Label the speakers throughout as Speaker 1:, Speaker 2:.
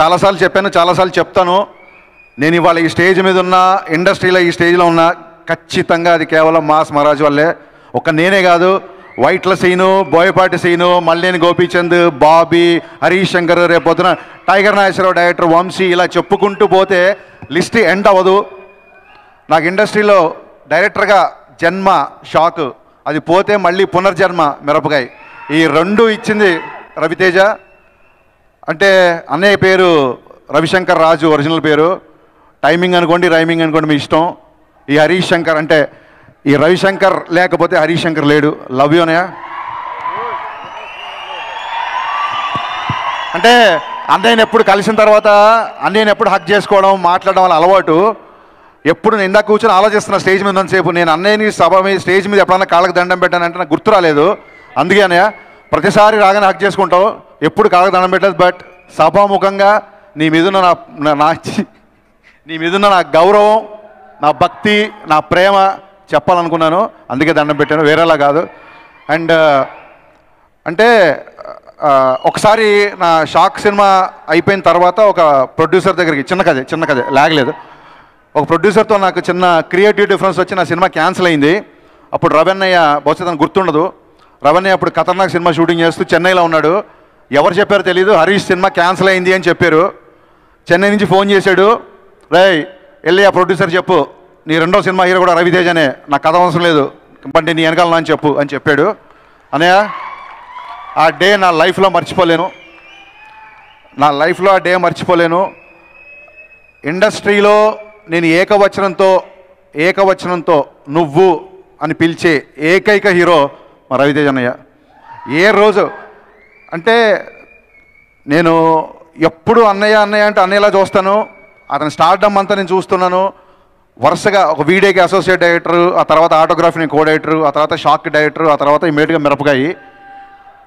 Speaker 1: చాలాసార్లు చెప్పాను చాలాసార్లు చెప్తాను. నేను ఇవాళ ఈ స్టేజ్ మీద ఉన్న ఇండస్ట్రీలో ఈ స్టేజ్లో ఉన్న ఖచ్చితంగా అది కేవలం మాస్ మహారాజ్ వల్లే. ఒక నేనే కాదు వైట్ల సీను బోయపాటి సీను మల్లేని గోపీచంద్ బాబీ హరీష్ శంకర్ రేపు టైగర్ నాగేశ్వరరావు డైరెక్టర్ వంశీ ఇలా చెప్పుకుంటూ పోతే లిస్ట్ ఎండ్ అవ్వదు. నాకు ఇండస్ట్రీలో డైరెక్టర్గా జన్మ షాక్. అది పోతే మళ్ళీ పునర్జన్మ మిరపకాయ. ఈ రెండు ఇచ్చింది రవితేజ. అంటే అన్నయ్య పేరు రవిశంకర్ రాజు ఒరిజినల్ పేరు. టైమింగ్ అనుకోండి రైమింగ్ అనుకోండి మీ ఇష్టం. ఈ హరీష్ శంకర్ అంటే ఈ రవిశంకర్ లేకపోతే హరీష్ శంకర్ లేడు. లవ్ యూ అనయా అంటే అన్నయ్యని ఎప్పుడు కలిసిన తర్వాత అన్నయ్యని ఎప్పుడు హక్ చేసుకోవడం మాట్లాడడం వల్ల అలవాటు. ఎప్పుడు నేను ఇందాక కూర్చొని ఆలోచిస్తున్నా స్టేజ్ మీద ఉన్నసేపు నేను అన్నయ్యని సభ మీద స్టేజ్ మీద ఎప్పుడన్నా కాళ్ళకి దండం పెట్టానంటే నాకు గుర్తు రాలేదు. అందుకే అన్నయ్య ప్రతిసారి రాగానే హక్ చేసుకుంటావు. ఎప్పుడు కాళ్ళకి దండం పెట్టలేదు బట్ సభాముఖంగా నీ మీదున్న నా నా- నా నీ మీదున్న నా గౌరవం నా భక్తి నా ప్రేమ చెప్పాలనుకున్నాను. అందుకే దండం పెట్టాను. వేరేలా కాదు. అండ్ uh, అంటే uh, uh, ఒకసారి నా షాక్ సినిమా అయిపోయిన తర్వాత ఒక ప్రొడ్యూసర్ దగ్గరికి చిన్న కథే చిన్న కథే లాగలేదు ఒక ప్రొడ్యూసర్తో నాకు చిన్న క్రియేటివ్ డిఫరెన్స్ వచ్చి నా సినిమా క్యాన్సిల్ అయింది. అప్పుడు రవణయ్య బహుశా తను గుర్తుండదు. రవణయ్య అప్పుడు ఖతర్నాక్ సినిమా షూటింగ్ చేస్తూ చెన్నైలో ఉన్నాడు. ఎవరు చెప్పారో తెలియదు హరీష్ సినిమా క్యాన్సిల్ అయింది అని చెప్పారు. చెన్నై నుంచి ఫోన్ చేశాడు. రేయ్ వెళ్ళి ఆ ప్రొడ్యూసర్ చెప్పు. నీ రెండో సినిమా హీరో కూడా రవితేజనే నాకు కథ అవసరం లేదు. బండి నీ వెనకాల అని చెప్పు అని చెప్పాడు. అనయ్య ఆ డే నా లైఫ్లో మర్చిపోలేను. నా లైఫ్లో ఆ డే మర్చిపోలేను. ఇండస్ట్రీలో నేను ఏకవచనంతో ఏకవచనంతో నువ్వు అని పిలిచే ఏకైక హీరో మా రవితేజ అన్నయ్య. ఏ రోజు అంటే నేను ఎప్పుడు అన్నయ్య అన్నయ్య అంటే అన్నయ్యలా చూస్తాను. అతని స్టార్డమ్ అంతా నేను చూస్తున్నాను. వరుసగా ఒక వీడియోకి అసోసియేట్ డైరెక్టర్ ఆ తర్వాత ఆటోగ్రఫీని కో డైరెక్టర్ ఆ తర్వాత షాక్ డైరెక్టర్ ఆ తర్వాత ఇమీడియట్గా మిరపకాయి.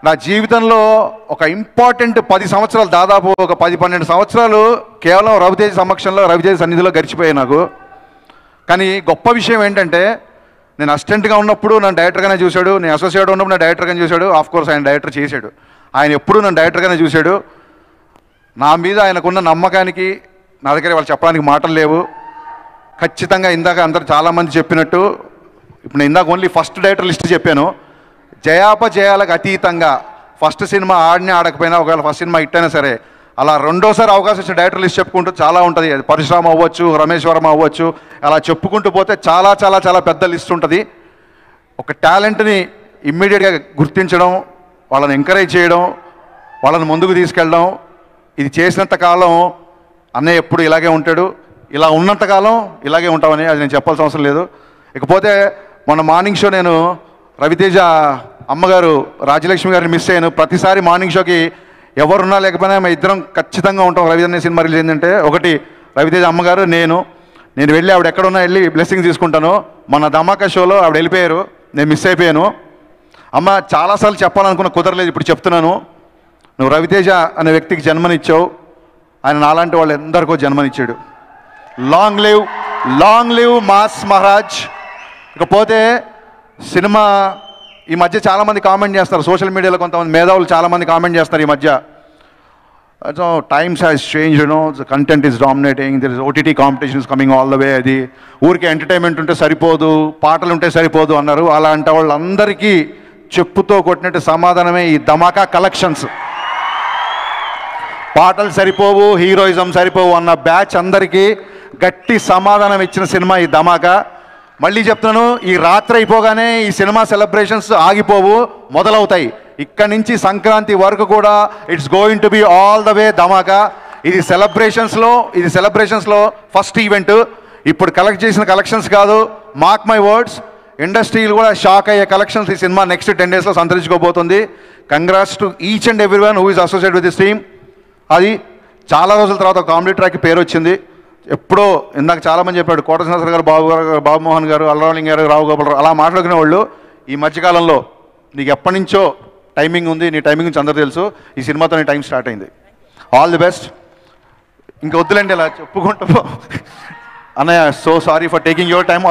Speaker 1: నా జీవితంలో ఒక ఇంపార్టెంట్ పది సంవత్సరాలు దాదాపు ఒక పది పన్నెండు సంవత్సరాలు కేవలం రవితేజ సమక్షంలో రవితేజ సన్నిధిలో గడిచిపోయాయి నాకు. కానీ గొప్ప విషయం ఏంటంటే నేను అసిస్టెంట్గా ఉన్నప్పుడు నన్ను డైరెక్టర్గానే చూశాడు. నేను అసోసియేట్ ఉన్నప్పుడు నా డైరెక్టర్గానే చూశాడు. ఆఫ్ కోర్స్ ఆయన డైరెక్టర్ చేశాడు. ఆయన ఎప్పుడూ నన్ను డైరెక్టర్గానే చూశాడు. నా మీద ఆయనకున్న నమ్మకానికి నా దగ్గర వాళ్ళు చెప్పడానికి మాటలు లేవు. ఖచ్చితంగా ఇందాక అందరు చాలామంది చెప్పినట్టు ఇప్పుడు నేను ఇందాక ఓన్లీ ఫస్ట్ డైరెక్టర్ లిస్ట్ చెప్పాను. జయాపజయాలకు అతీతంగా ఫస్ట్ సినిమా ఆడినా ఆడకపోయినా ఒకవేళ ఫస్ట్ సినిమా హిట్ అయినా సరే అలా రెండోసారి అవకాశం ఇచ్చిన డైరెక్టర్ లిస్ట్ చెప్పుకుంటూ చాలా ఉంటుంది. అది పరశురామ అవ్వచ్చు రమేష్ వర్మ అవ్వచ్చు అలా చెప్పుకుంటూ పోతే చాలా చాలా చాలా పెద్ద లిస్ట్ ఉంటుంది. ఒక టాలెంట్ని ఇమ్మీడియట్గా గుర్తించడం వాళ్ళని ఎంకరేజ్ చేయడం వాళ్ళని ముందుకు తీసుకెళ్ళడం ఇది చేసినంత కాలం అన్నయ్య ఎప్పుడు ఇలాగే ఉంటాడు. ఇలా ఉన్నంత కాలం ఇలాగే ఉంటామని అది నేను చెప్పాల్సిన అవసరం లేదు. ఇకపోతే మొన్న మార్నింగ్ షో నేను రవితేజ అమ్మగారు రాజలక్ష్మి గారిని మిస్ అయ్యాను. ప్రతిసారి మార్నింగ్ షోకి ఎవరున్నా లేకపోయినా మేము ఇద్దరం ఖచ్చితంగా ఉంటాం. రవితేజ సినిమా రిలీజ్ ఏంటంటే ఒకటి రవితేజ అమ్మగారు నేను. నేను వెళ్ళి ఆవిడ ఎక్కడున్నా వెళ్ళి బ్లెస్సింగ్ తీసుకుంటాను. మన ధమాకా షోలో ఆవిడ వెళ్ళిపోయారు. నేను మిస్ అయిపోయాను. అమ్మ చాలాసార్లు చెప్పాలనుకున్న కుదరలేదు ఇప్పుడు చెప్తున్నాను. నువ్వు రవితేజ అనే వ్యక్తికి జన్మనిచ్చావు. ఆయన నాలాంటి వాళ్ళు ఎందరికో జన్మనిచ్చాడు. Long live long live mass Maharaj. ఇకపోతే సినిమా ఈ మధ్య చాలామంది కామెంట్ చేస్తారు. సోషల్ మీడియాలో కొంతమంది మేధావులు చాలామంది కామెంట్ చేస్తారు ఈ మధ్య. So times has change you know content is dominating there is OTT competitions coming all the way అది ఊరికి ఎంటర్టైన్మెంట్ ఉంటే సరిపోదు పాటలు ఉంటే సరిపోదు అన్నారు. అలాంటి వాళ్ళందరికీ చెప్పుతో కొట్టినట్టు సమాధానమే ఈ ధమాకా కలెక్షన్స్. పాటలు సరిపోవు హీరోయిజం సరిపోవు అన్న బ్యాచ్ అందరికీ గట్టి సమాధానం ఇచ్చిన సినిమా ఈ ధమాకా. మళ్ళీ చెప్తున్నాను ఈ రాత్రి అయిపోగానే ఈ సినిమా సెలబ్రేషన్స్ ఆగిపోవు మొదలవుతాయి. ఇక్కడి నుంచి సంక్రాంతి వరకు కూడా it's going to be all the way Dhamaka. ఇది సెలబ్రేషన్స్లో ఇది సెలబ్రేషన్స్లో ఫస్ట్ ఈవెంట్ ఇప్పుడు కలెక్ట్ చేసిన కలెక్షన్స్ కాదు మార్క్ మై వర్డ్స్ ఇండస్ట్రీలు కూడా షాక్ అయ్యే కలెక్షన్స్ ఈ సినిమా నెక్స్ట్ టెన్ డేస్లో సంతరించుకోబోతుంది. Congrats to each and every one who is associate with this team అది చాలా రోజుల తర్వాత కామెడీ ట్రాక్ పేరు వచ్చింది. ఎప్పుడో ఇందాక చాలామంది చెప్పాడు కోట శ్రీనివాసరావు గారు బాబు గారు బాబుమోహన్ గారు అల్లరాలింగ్ గారు రావు గోపాల్ అలా మాట్లాడుకునే వాళ్ళు ఈ మధ్యకాలంలో నీకు ఎప్పటి నుంచో టైమింగ్ ఉంది నీ టైమింగ్ నుంచి అందరూ తెలుసు ఈ సినిమాతో నీ టైం స్టార్ట్ అయింది. ఆల్ ది బెస్ట్ ఇంకా వద్దులేండి ఇలా చెప్పుకుంటాము పో. అన్నయ్య so sorry for taking your time